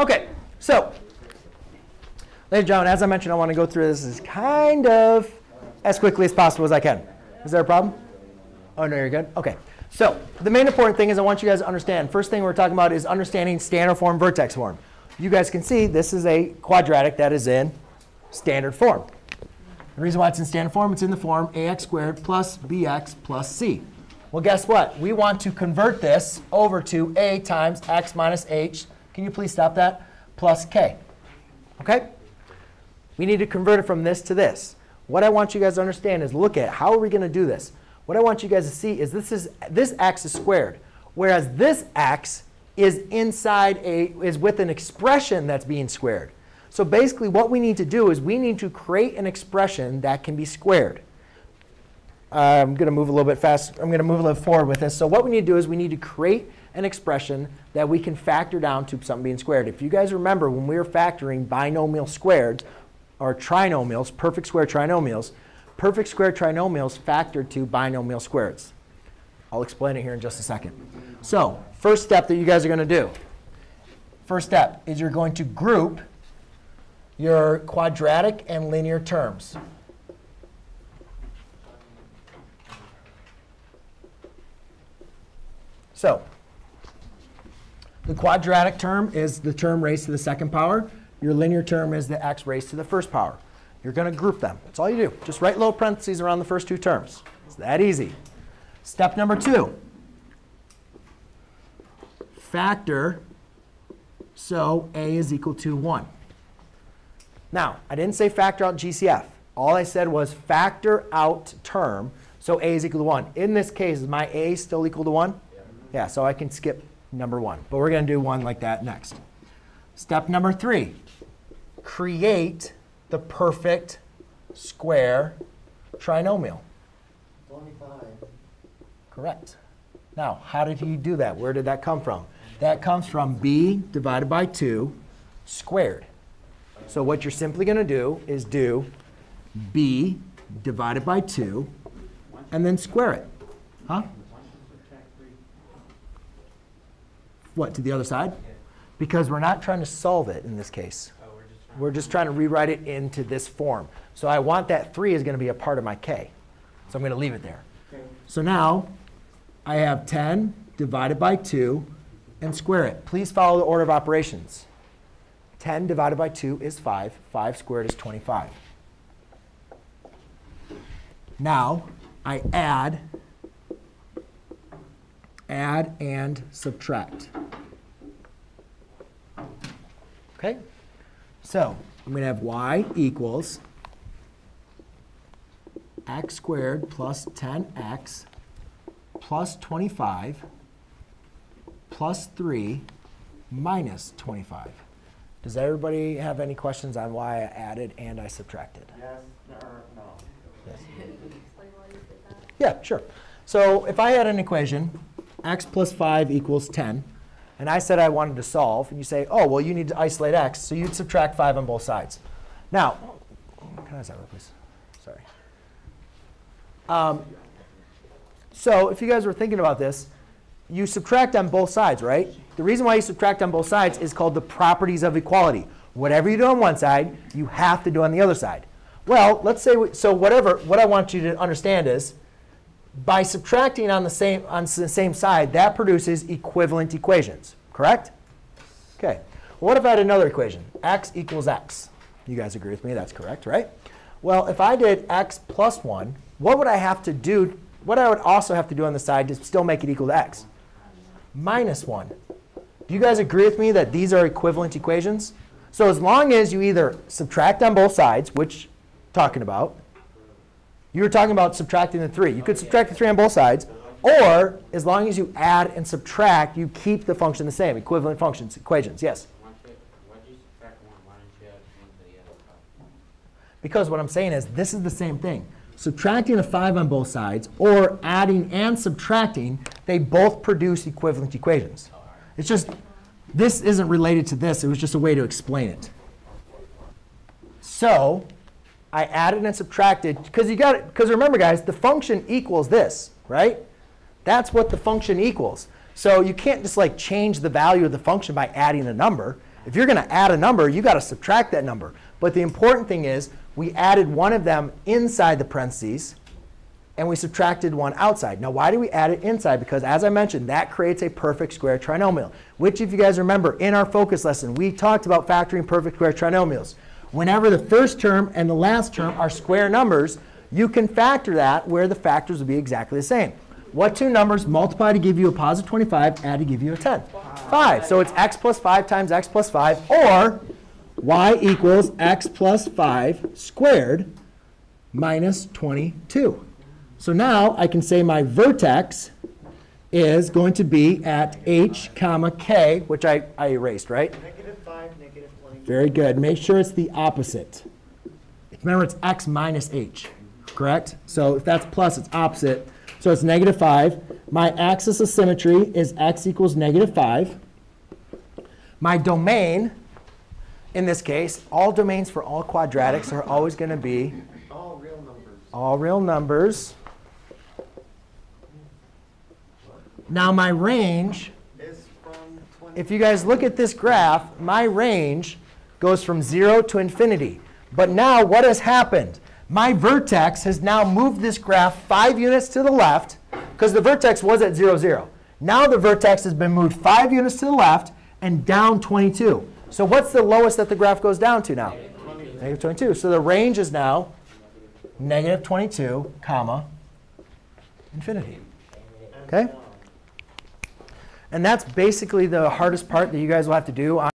Okay, so, ladies and gentlemen, as I mentioned, I want to go through this as kind of as quickly as possible as I can. Is there a problem? Oh, no, you're good? OK. So the main important thing is I want you guys to understand. First thing we're talking about is understanding standard form, vertex form. You guys can see this is a quadratic that is in standard form. The reason why it's in standard form, it's in the form ax squared plus bx plus c. Well, guess what? We want to convert this over to a times x minus h. Can you please stop that? Plus k. OK? We need to convert it from this to this. What I want you guys to understand is look at how are we going to do this? What I want you guys to see is this is this x is squared, whereas this x is inside a is with an expression that's being squared. So basically what we need to do is we need to create an expression that can be squared. Uh, I'm going to move a little bit fast. I'm going to move a little forward with this. So what we need to do is we need to create an expression that we can factor down to something being squared. If you guys remember when we were factoring binomial squared, or trinomials, perfect square trinomials, perfect square trinomials factor to binomial squareds. I'll explain it here in just a second. So first step that you guys are going to do, first step is you're going to group your quadratic and linear terms. So the quadratic term is the term raised to the second power. Your linear term is the x raised to the first power. You're going to group them. That's all you do. Just write little parentheses around the first two terms. It's that easy. Step number two. Factor so a is equal to 1. Now, I didn't say factor out GCF. All I said was factor out term, so a is equal to 1. In this case, is my a still equal to 1? Yeah, yeah so I can skip number 1. But we're going to do one like that next. Step number 3 create the perfect square trinomial. 25. Correct. Now, how did he do that? Where did that come from? That comes from b divided by 2 squared. So what you're simply going to do is do b divided by 2 and then square it. Huh? What, to the other side? because we're not trying to solve it in this case. Oh, we're, just we're just trying to rewrite it into this form. So I want that 3 is going to be a part of my k. So I'm going to leave it there. Okay. So now I have 10 divided by 2 and square it. Please follow the order of operations. 10 divided by 2 is 5. 5 squared is 25. Now I add, add and subtract. Okay? So I'm going to have y equals x squared plus 10x plus 25 plus 3 minus 25. Does everybody have any questions on why I added and I subtracted? Yes or no? Yes. Yeah, sure. So if I had an equation, x plus 5 equals 10, and I said I wanted to solve, and you say, oh, well, you need to isolate x, so you'd subtract 5 on both sides. Now, can I have that please? Sorry. Um, so if you guys were thinking about this, you subtract on both sides, right? The reason why you subtract on both sides is called the properties of equality. Whatever you do on one side, you have to do on the other side. Well, let's say, we, so whatever, what I want you to understand is by subtracting on the same on the same side, that produces equivalent equations, correct? Okay. what if I had another equation? x equals x. You guys agree with me? That's correct, right? Well, if I did x plus 1, what would I have to do? What I would also have to do on the side to still make it equal to x? Minus 1. Do you guys agree with me that these are equivalent equations? So as long as you either subtract on both sides, which talking about, you were talking about subtracting the 3. You could subtract the 3 on both sides. Or, as long as you add and subtract, you keep the function the same, equivalent functions, equations. Yes? Because what I'm saying is this is the same thing. Subtracting a 5 on both sides or adding and subtracting, they both produce equivalent equations. It's just this isn't related to this. It was just a way to explain it. So I added and subtracted because you got it. Because remember, guys, the function equals this, right? That's what the function equals. So you can't just like change the value of the function by adding a number. If you're going to add a number, you got to subtract that number. But the important thing is we added one of them inside the parentheses, and we subtracted one outside. Now, why do we add it inside? Because as I mentioned, that creates a perfect square trinomial, which if you guys remember, in our focus lesson, we talked about factoring perfect square trinomials. Whenever the first term and the last term are square numbers, you can factor that where the factors will be exactly the same. What two numbers multiply to give you a positive 25, add to give you a 10? 5. So it's x plus 5 times x plus 5, or y equals x plus 5 squared minus 22. So now I can say my vertex is going to be at h comma k, which I, I erased, right? Negative five, negative twenty. Very good. Make sure it's the opposite. Remember, it's x minus h, correct? So if that's plus, it's opposite. So it's negative 5. My axis of symmetry is x equals negative 5. My domain, in this case, all domains for all quadratics are always going to be All real numbers. all real numbers. Now my range, Is from if you guys look at this graph, my range goes from 0 to infinity. But now what has happened? My vertex has now moved this graph 5 units to the left because the vertex was at 0, 0. Now the vertex has been moved 5 units to the left and down 22. So what's the lowest that the graph goes down to now? Negative 22. So the range is now negative 22, comma, infinity. Okay? And that's basically the hardest part that you guys will have to do.